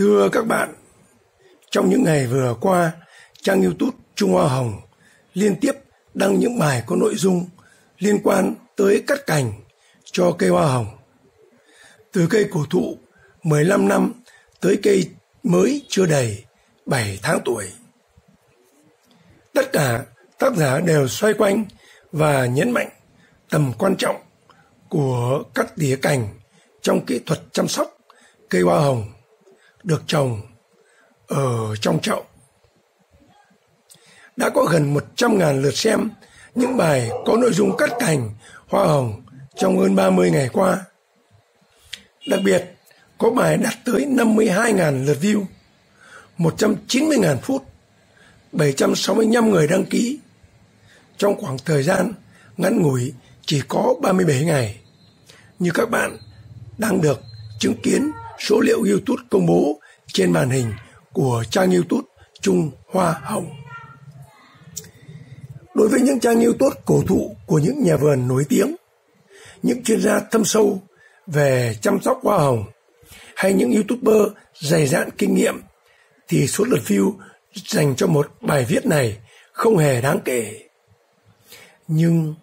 Thưa các bạn, trong những ngày vừa qua, trang YouTube Trung Hoa Hồng liên tiếp đăng những bài có nội dung liên quan tới cắt cành cho cây hoa hồng. Từ cây cổ thụ 15 năm tới cây mới chưa đầy 7 tháng tuổi. Tất cả tác giả đều xoay quanh và nhấn mạnh tầm quan trọng của cắt tỉa cành trong kỹ thuật chăm sóc cây hoa hồng được trồng ở trong chậu. Đã có gần 100.000 lượt xem những bài có nội dung cắt cành hoa hồng trong hơn 30 ngày qua. Đặc biệt, có bài đạt tới 52.000 lượt view, 190.000 phút, 765 người đăng ký. Trong khoảng thời gian ngắn ngủi chỉ có 37 ngày. Như các bạn đang được chứng kiến số liệu YouTube công bố trên màn hình của trang YouTube Trung Hoa Hồng. Đối với những trang YouTube cổ thụ của những nhà vườn nổi tiếng, những chuyên gia thâm sâu về chăm sóc hoa hồng hay những YouTuber dày dạn kinh nghiệm thì số lượt view dành cho một bài viết này không hề đáng kể. Nhưng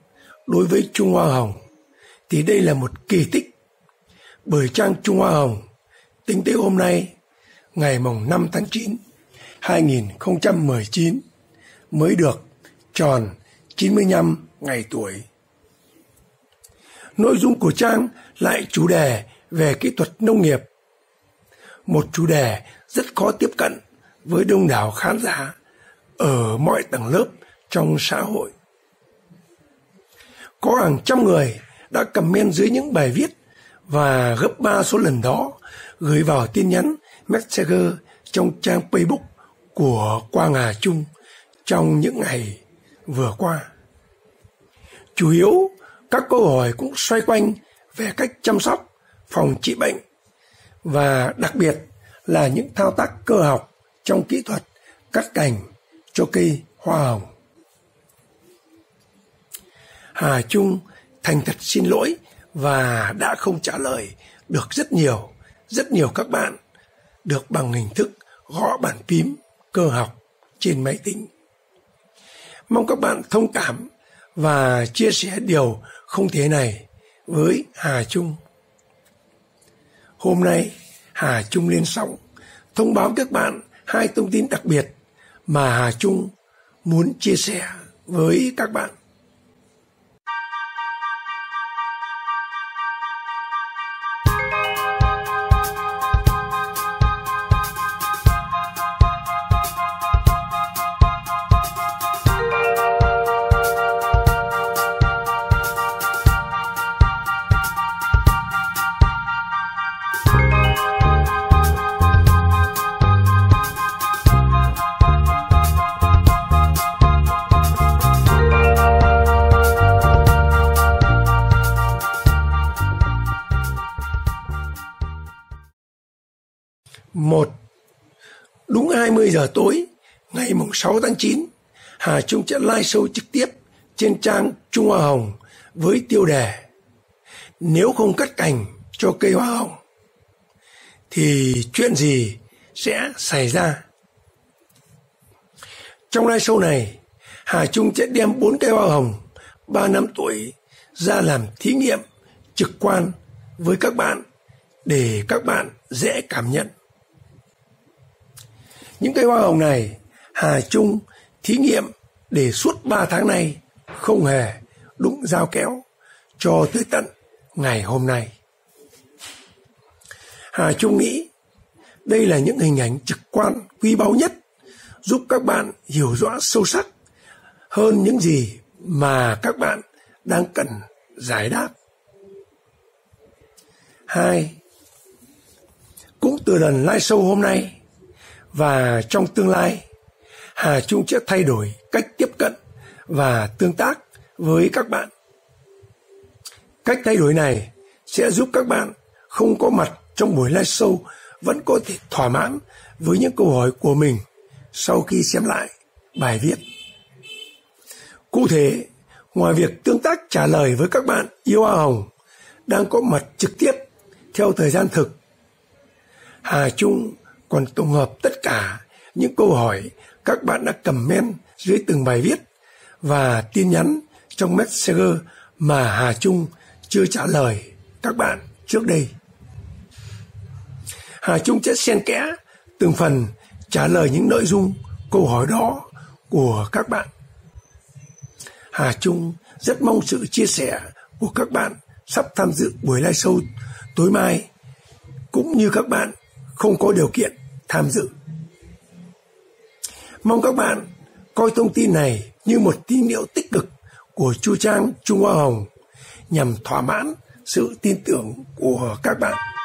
đối với Trung Hoa Hồng thì đây là một kỳ tích bởi trang Trung Hoa Hồng tính tới hôm nay, ngày mùng 5 tháng 9 2019 mới được tròn 95 ngày tuổi. Nội dung của trang lại chủ đề về kỹ thuật nông nghiệp. Một chủ đề rất khó tiếp cận với đông đảo khán giả ở mọi tầng lớp trong xã hội. Có hàng trăm người đã comment dưới những bài viết và gấp ba số lần đó gửi vào tin nhắn Messenger trong trang Facebook của Quang Hà Trung trong những ngày vừa qua. Chủ yếu, các câu hỏi cũng xoay quanh về cách chăm sóc, phòng trị bệnh và đặc biệt là những thao tác cơ học trong kỹ thuật cắt cành cho cây hoa hồng. Hà Trung thành thật xin lỗi và đã không trả lời được rất nhiều, rất nhiều các bạn được bằng hình thức gõ bàn phím cơ học trên máy tính. Mong các bạn thông cảm và chia sẻ điều không thể này với Hà Trung. Hôm nay, Hà Trung lên sóng thông báo các bạn hai thông tin đặc biệt mà Hà Trung muốn chia sẻ với các bạn. Một Đúng 20 giờ tối, ngày mùng 6 tháng 9, Hà Trung sẽ live show trực tiếp trên trang Trung Hoa Hồng với tiêu đề Nếu không cắt cành cho cây hoa hồng, thì chuyện gì sẽ xảy ra? Trong live show này, Hà Trung sẽ đem bốn cây hoa hồng 3 năm tuổi ra làm thí nghiệm trực quan với các bạn để các bạn dễ cảm nhận. Những cây hoa hồng này Hà Trung thí nghiệm để suốt 3 tháng nay không hề đụng dao kéo cho tới tận ngày hôm nay. Hà Trung nghĩ đây là những hình ảnh trực quan quý báu nhất giúp các bạn hiểu rõ sâu sắc hơn những gì mà các bạn đang cần giải đáp. Hai, cũng từ lần live show hôm nay, và trong tương lai Hà Trung sẽ thay đổi cách tiếp cận và tương tác với các bạn. Cách thay đổi này sẽ giúp các bạn không có mặt trong buổi live show vẫn có thể thỏa mãn với những câu hỏi của mình sau khi xem lại bài viết. Cụ thể, ngoài việc tương tác trả lời với các bạn yêu Hoa Hồng đang có mặt trực tiếp theo thời gian thực, Hà Trung còn tổng hợp tất cả những câu hỏi các bạn đã comment dưới từng bài viết và tin nhắn trong Messenger mà Hà Trung chưa trả lời các bạn trước đây. Hà Trung sẽ xen kẽ từng phần trả lời những nội dung, câu hỏi đó của các bạn. Hà Trung rất mong sự chia sẻ của các bạn sắp tham dự buổi live show tối mai cũng như các bạn không có điều kiện tham dự. Mong các bạn coi thông tin này như một tín hiệu tích cực của Chu Trang Trung Hoa Hồng nhằm thỏa mãn sự tin tưởng của các bạn.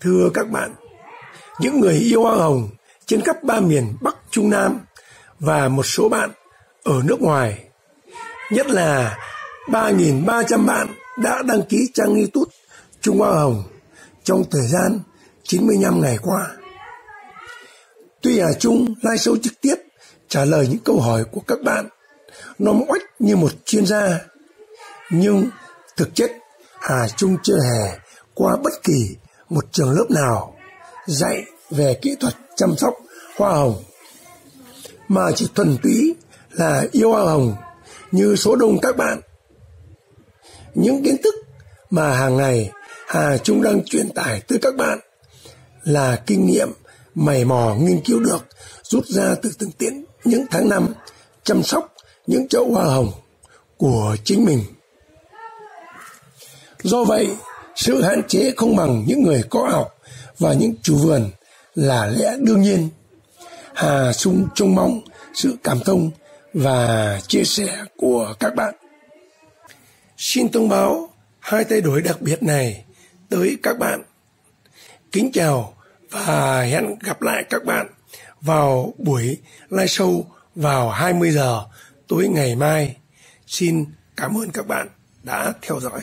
Thưa các bạn, những người yêu hoa hồng trên khắp ba miền Bắc Trung Nam và một số bạn ở nước ngoài, nhất là 3.300 bạn đã đăng ký trang YouTube Trung Hoa Hồng trong thời gian 95 ngày qua. Tuy Hà Trung live show trực tiếp trả lời những câu hỏi của các bạn, nó oách như một chuyên gia, nhưng thực chất Hà Trung chưa hề qua bất kỳ một trường lớp nào dạy về kỹ thuật chăm sóc hoa hồng mà chỉ thuần túy là yêu hoa hồng như số đông các bạn. Những kiến thức mà hàng ngày Hà Trung đang truyền tải tới các bạn là kinh nghiệm mày mò nghiên cứu được rút ra từ từng tiễn những tháng năm chăm sóc những chậu hoa hồng của chính mình. Do vậy, sự hạn chế không bằng những người có học và những chủ vườn là lẽ đương nhiên. Hà Sung trông mong sự cảm thông và chia sẻ của các bạn. Xin thông báo, hai thay đổi đặc biệt này tới các bạn. Kính chào và hẹn gặp lại các bạn vào buổi live show vào 20 giờ tối ngày mai. Xin cảm ơn các bạn đã theo dõi.